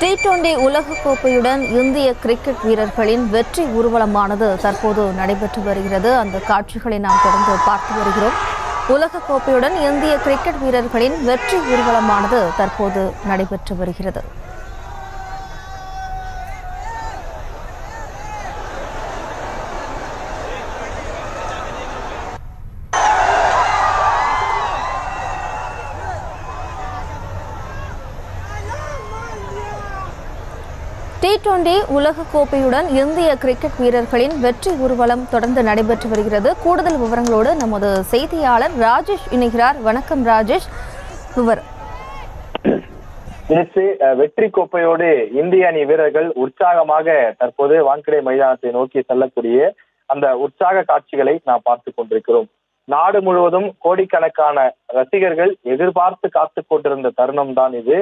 T twenty உலகக்கோப்பையுடன் இந்திய cricket வீரர்களின் வெற்றி ஊர்வலமானது தற்போது நடைபெற்று வருகிறது. அந்த காட்சிகளை நாம் தொடர்ந்து பார்த்து வருகிறோம். உலகக்கோப்பையுடன் இந்திய கிரிக்கெட் வீரர்களின் வெற்றி ஊர்வலமானது தற்போது நடைபெற்று வருகிறது. டுவெண்டி உலகக்கோப்பையுடன் இந்திய கிரிக்கெட் வீரர்களின் வெற்றி ஊர்வலம் தொடர்ந்து நடைபெற்று வருகிறது. கூடுதல் விவரங்களோடு நமது செய்தியாளர் ராஜேஷ் இணைகிறார். வணக்கம் ராஜேஷ். விவரம் நேற்று வெற்றி கோப்பையோடு இந்திய அணி வீரர்கள் உற்சாகமாக தற்போது வான்கடை மைதானத்தை நோக்கி செல்லக்கூடிய அந்த உற்சாக காட்சிகளை நாம் பார்த்து கொண்டிருக்கிறோம். நாடு முழுவதும் கோடிக்கணக்கான ரசிகர்கள் எதிர்பார்த்து காத்து கொண்டிருந்த தருணம் தான் இது.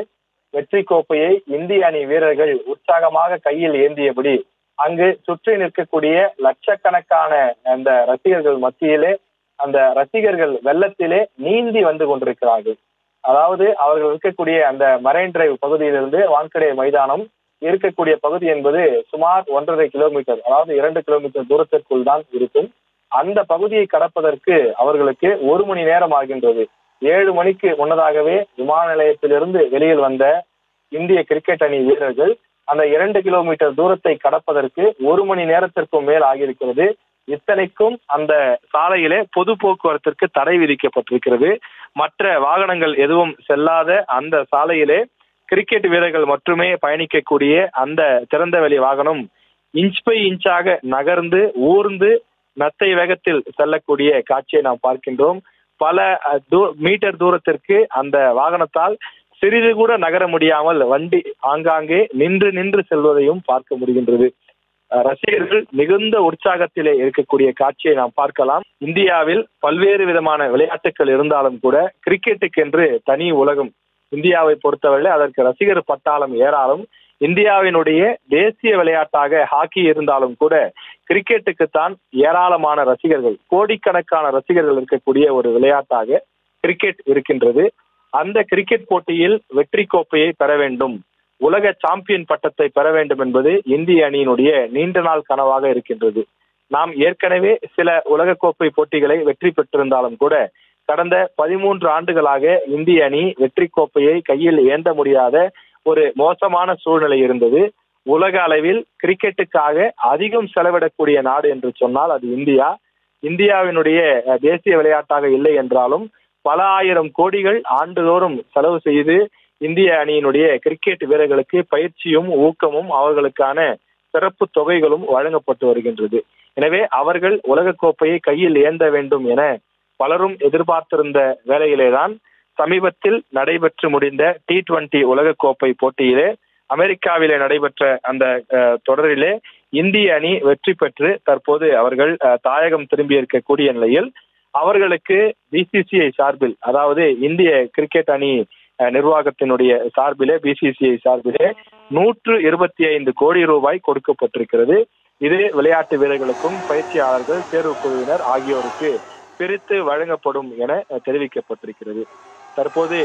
வெற்றி கோப்பையை இந்திய அணி வீரர்கள் உற்சாகமாக கையில் ஏந்தியபடி அங்கு சுற்றி நிற்கக்கூடிய லட்சக்கணக்கான அந்த ரசிகர்கள் மத்தியிலே அந்த ரசிகர்கள் வெள்ளத்திலே நீந்தி வந்து கொண்டிருக்கிறார்கள். அதாவது அவர்கள் இருக்கக்கூடிய அந்த மரைன் டிரைவ் பகுதியிலிருந்து வான்கடை மைதானம் இருக்கக்கூடிய பகுதி என்பது சுமார் ஒன்றரை கிலோமீட்டர் அதாவது இரண்டு கிலோமீட்டர் தூரத்திற்குள் தான் இருக்கும். அந்த பகுதியை கடப்பதற்கு அவர்களுக்கு ஒரு மணி நேரம் ஆகின்றது. ஏழு மணிக்கு முன்னதாகவே விமான நிலையத்திலிருந்து வெளியில் வந்த இந்திய கிரிக்கெட் அணி வீரர்கள் அந்த இரண்டு கிலோமீட்டர் தூரத்தை கடப்பதற்கு ஒரு மணி நேரத்திற்கும் மேல் ஆகியிருக்கிறது. இத்தனைக்கும் அந்த சாலையிலே பொது போக்குவரத்திற்கு தடை விதிக்கப்பட்டிருக்கிறது. மற்ற வாகனங்கள் எதுவும் செல்லாத அந்த சாலையிலே கிரிக்கெட் வீரர்கள் மட்டுமே பயணிக்கக்கூடிய அந்த திறந்தவெளி வாகனம் இன்ச் பை இன்ச்சாக நகர்ந்து ஊர்ந்து நத்தை வேகத்தில் செல்லக்கூடிய காட்சியை நாம் பார்க்கின்றோம். பல மீட்டர் தூரத்திற்கு அந்த வாகனத்தால் சிறிது கூட நகர முடியாமல் வண்டி ஆங்காங்கே நின்று நின்று செல்வதையும் பார்க்க முடிகின்றது. ரசிகர்கள் மிகுந்த உற்சாகத்திலே இருக்கக்கூடிய காட்சியை நாம் பார்க்கலாம். இந்தியாவில் பல்வேறு விதமான விளையாட்டுகள் இருந்தாலும் கூட கிரிக்கெட்டுக்கென்று தனி உலகம் இந்தியாவை பொறுத்தவரை அதற்கு ரசிகர் பட்டாளம் ஏராளம். இந்தியாவினுடைய தேசிய விளையாட்டாக ஹாக்கி இருந்தாலும் கூட கிரிக்கெட்டுக்குத்தான் ஏராளமான ரசிகர்கள் கோடிக்கணக்கான ரசிகர்கள் இருக்கக்கூடிய ஒரு விளையாட்டாக கிரிக்கெட் இருக்கின்றது. அந்த கிரிக்கெட் போட்டியில் வெற்றி கோப்பையை பெற வேண்டும். உலக சாம்பியன் பட்டத்தை பெற வேண்டும் என்பது இந்திய அணியினுடைய நீண்ட நாள் கனவாக இருக்கின்றது. நாம் ஏற்கனவே சில உலகக்கோப்பை போட்டிகளை வெற்றி பெற்றிருந்தாலும் கூட கடந்த பதிமூன்று ஆண்டுகளாக இந்திய அணி வெற்றி கோப்பையை கையில் ஏந்த முடியாத ஒரு மோசமான சூழ்நிலை இருந்தது. உலக அளவில் கிரிக்கெட்டுக்காக அதிகம் செலவிடக்கூடிய நாடு என்று சொன்னால் அது இந்தியா. இந்தியாவினுடைய தேசிய விளையாட்டாக இல்லை என்றாலும் பல ஆயிரம் கோடிகள் ஆண்டுதோறும் செலவு செய்து இந்திய அணியினுடைய கிரிக்கெட் வீரர்களுக்கு பயிற்சியும் ஊக்கமும் அவர்களுக்கான சிறப்பு தொகைகளும் வழங்கப்பட்டு வருகின்றது. எனவே அவர்கள் உலகக்கோப்பையை கையில் ஏந்த வேண்டும் என பலரும் எதிர்பார்த்திருந்த வேளையிலேதான் சமீபத்தில் நடைபெற்று முடிந்த டி டுவெண்டி உலகக்கோப்பை போட்டியிலே அமெரிக்காவிலே நடைபெற்ற அந்த தொடரிலே இந்திய அணி வெற்றி பெற்று தற்போது அவர்கள் தாயகம் திரும்பி இருக்கக்கூடிய நிலையில் அவர்களுக்கு பிசிசிஐ சார்பில் அதாவது இந்திய கிரிக்கெட் அணி அஹ், நிர்வாகத்தினுடைய சார்பிலே பிசிசிஐ சார்பிலே நூற்று இருபத்தி ஐந்து கோடி ரூபாய் கொடுக்கப்பட்டிருக்கிறது. இது விளையாட்டு வீரர்களுக்கும் பயிற்சியாளர்கள் தேர்வு குழுவினர் ஆகியோருக்கு பிரித்து வழங்கப்படும் என தெரிவிக்கப்பட்டிருக்கிறது. தற்போது